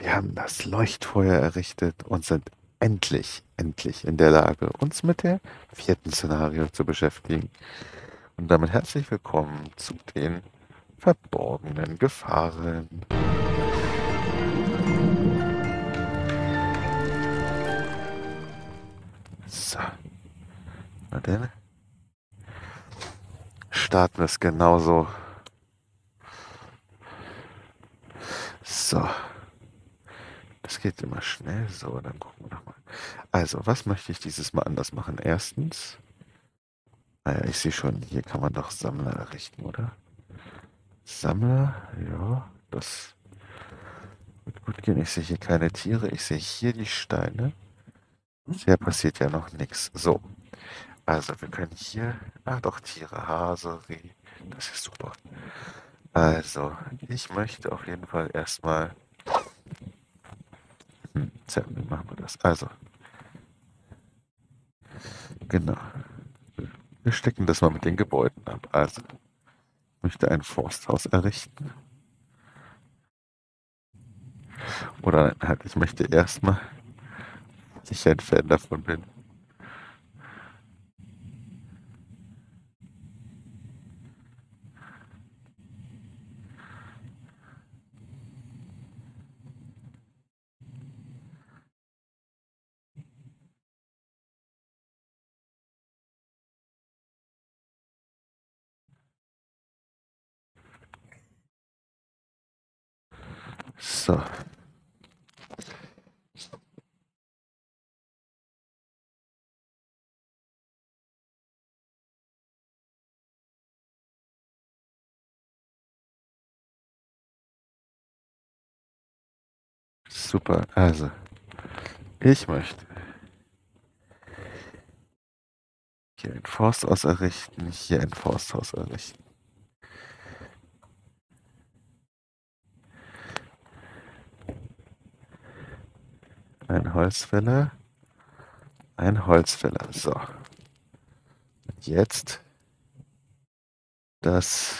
Wir haben das Leuchtfeuer errichtet und sind endlich, endlich in der Lage, uns mit der vierten Szenario zu beschäftigen. Und damit herzlich willkommen zu den verborgenen Gefahren. So. Na denn? Starten wir es genauso. So. Geht immer schnell. So, dann gucken wir nochmal. Also, was möchte ich dieses Mal anders machen? Erstens. Naja, ich sehe schon, hier kann man doch Sammler errichten, oder? Sammler, ja, das wird gut gehen. Ich sehe hier keine Tiere. Ich sehe hier die Steine. Bisher passiert ja noch nichts. So. Also, wir können hier. Ach doch, Tiere. Hase, Reh. Das ist super. Also, ich möchte auf jeden Fall erstmal. Wie machen wir das? Also. Genau. Wir stecken das mal mit den Gebäuden ab. Also, ich möchte ein Forsthaus errichten. Oder halt, ich möchte erstmal, ich ein Fan davon bin, So. Super, also ich möchte hier ein Forsthaus errichten, hier ein Forsthaus errichten. Ein Holzfäller. Ein Holzfäller. So. Und jetzt das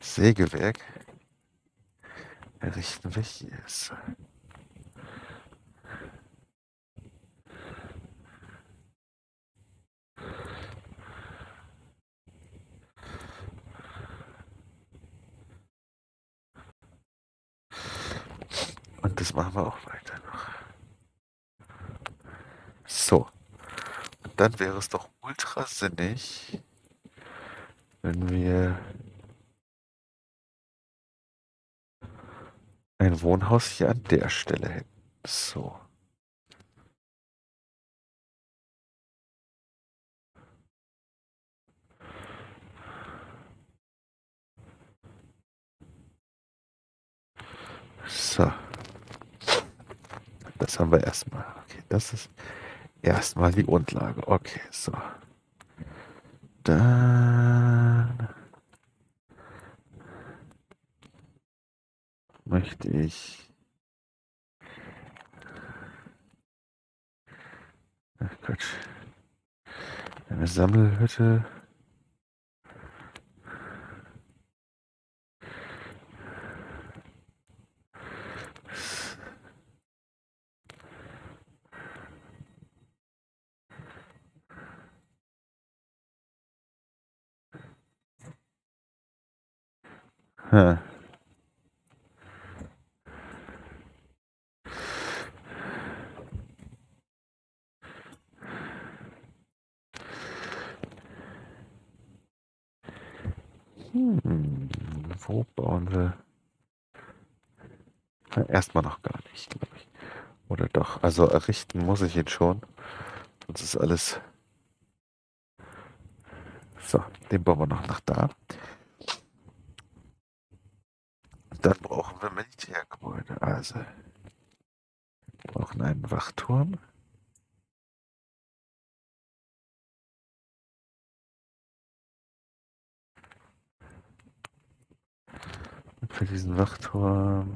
Sägewerk errichten wir hier. So. Das machen wir auch weiter noch. So. Und dann wäre es doch ultra sinnig, wenn wir ein Wohnhaus hier an der Stelle hätten. So. So. Das haben wir erstmal. Okay, das ist erstmal die Grundlage. Okay, so. Dann möchte ich. Ach Gott. Eine Sammelhütte. Hm. Wo bauen wir? Erstmal noch gar nicht, glaube ich. Oder doch? Also errichten muss ich ihn schon. Sonst ist alles. So, den bauen wir noch nach da. Dann brauchen wir Militärgebäude. Also, wir brauchen einen Wachturm. Für diesen Wachturm.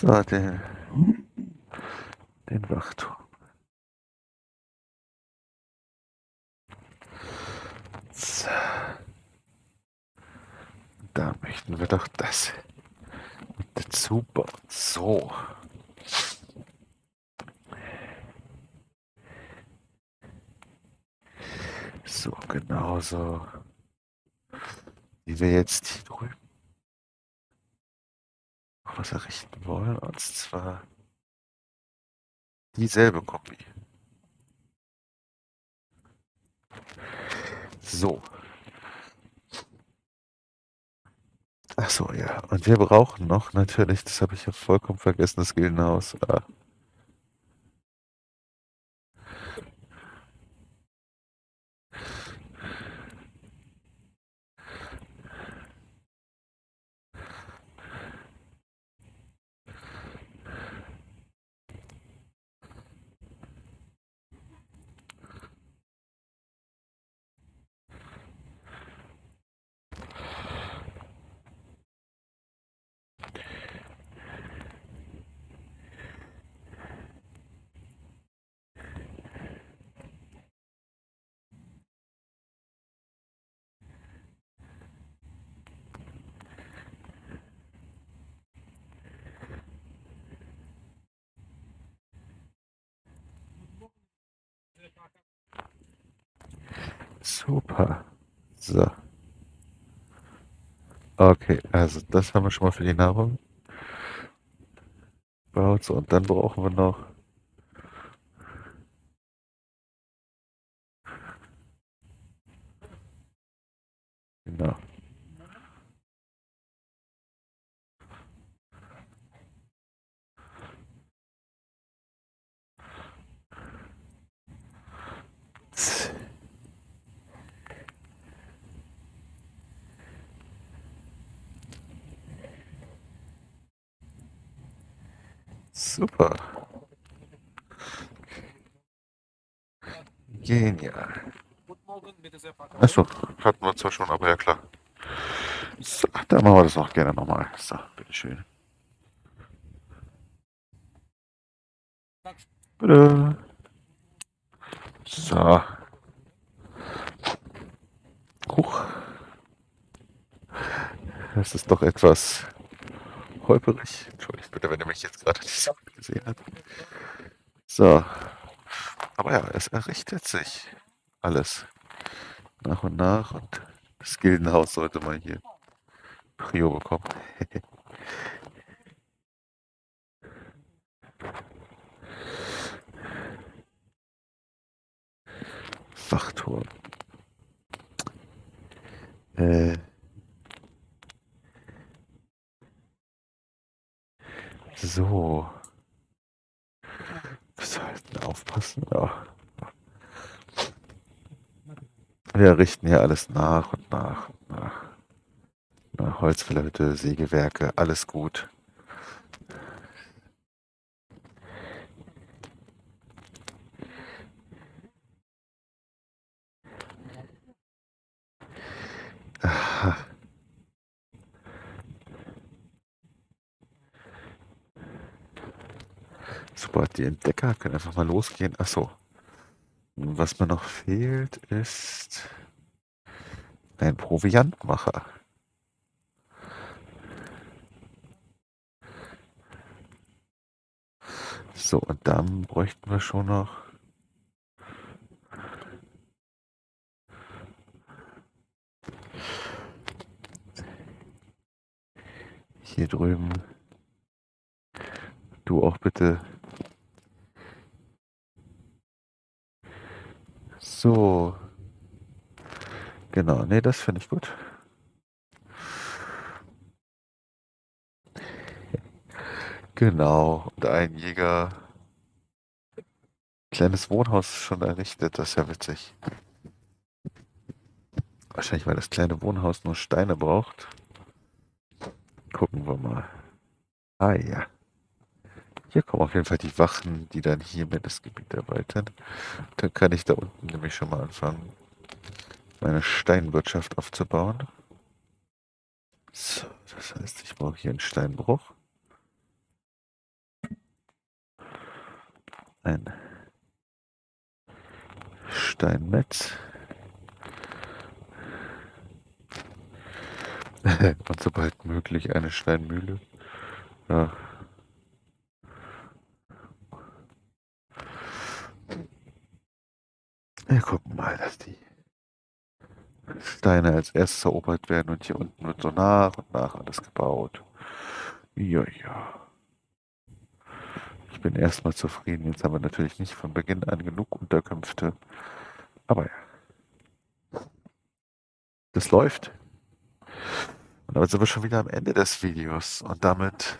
So, den, den Wachturm. So. Da möchten wir doch das mit dazu bauen. So. So, genauso wie wir jetzt hier drüben was errichten wollen. Und zwar dieselbe Kopie. So. Ach so, ja. Und wir brauchen noch natürlich, das habe ich ja vollkommen vergessen, das Gildenhaus. Ah. Super. So. Okay, also das haben wir schon mal für die Nahrung. Und dann brauchen wir noch. Super. Genial. Achso, hatten wir zwar schon, aber ja klar. So, dann machen wir das auch gerne nochmal. So, bitteschön. Bitte. So. Huch. Das ist doch etwas holperig. Entschuldigt bitte, wenn ihr mich jetzt gerade nicht gesehen. So. Aber ja, es errichtet sich alles. Nach und nach. Und das Gildenhaus sollte mal hier Prio bekommen. Wachturm. Äh. So. Wir sollten aufpassen, ja. Wir richten hier alles nach und nach und nach. Na, Holzfällerhütte, Sägewerke, alles gut. Aha. Super, die Entdecker können einfach mal losgehen. Achso. Was mir noch fehlt, ist ein Proviantmacher. So, und dann bräuchten wir schon noch hier drüben. Du auch bitte. So. Genau, nee, das finde ich gut. Genau, und ein Jäger. Kleines Wohnhaus schon errichtet, das ist ja witzig. Wahrscheinlich, weil das kleine Wohnhaus nur Steine braucht. Gucken wir mal. Ah ja. Hier kommen auf jeden Fall die Wachen, die dann hier mir das Gebiet erweitern. Dann kann ich da unten nämlich schon mal anfangen, meine Steinwirtschaft aufzubauen. So, das heißt, ich brauche hier einen Steinbruch. ein Steinmetz. Und sobald möglich eine Steinmühle. Ja. Wir gucken mal, dass die Steine als erstes erobert werden und hier unten wird so nach und nach alles gebaut. Ja, ja. Ich bin erstmal zufrieden. Jetzt haben wir natürlich nicht von Beginn an genug Unterkünfte. Aber ja. Das läuft. Und damit sind wir schon wieder am Ende des Videos. Und damit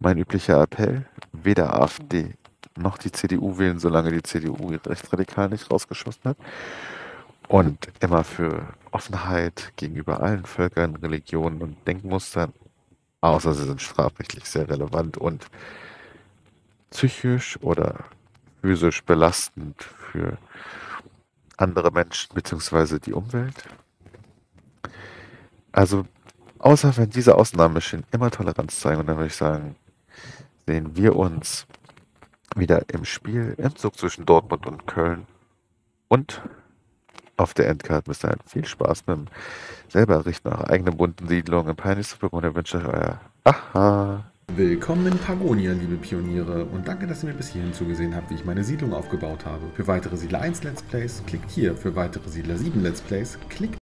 mein üblicher Appell, weder AfD noch die CDU wählen, solange die CDU rechtsradikal nicht rausgeschossen hat. Und immer für Offenheit gegenüber allen Völkern, Religionen und Denkmustern, außer sie sind strafrechtlich sehr relevant und psychisch oder physisch belastend für andere Menschen bzw. die Umwelt. Also, außer wenn diese Ausnahmeschinen immer Toleranz zeigen, und dann würde ich sagen, sehen wir uns wieder im Spiel im Zug zwischen Dortmund und Köln. Und auf der Endcard müsst ihr halt viel Spaß mit dem selber errichten eurer eigenen bunten Siedlung im Pioneer und ich wünsche euch euer Aha. Willkommen in Pagonia, liebe Pioniere, und danke, dass ihr mir bis hierhin zugesehen habt, wie ich meine Siedlung aufgebaut habe. Für weitere Siedler 1 Let's Plays, klickt hier. Für weitere Siedler 7 Let's Plays, klickt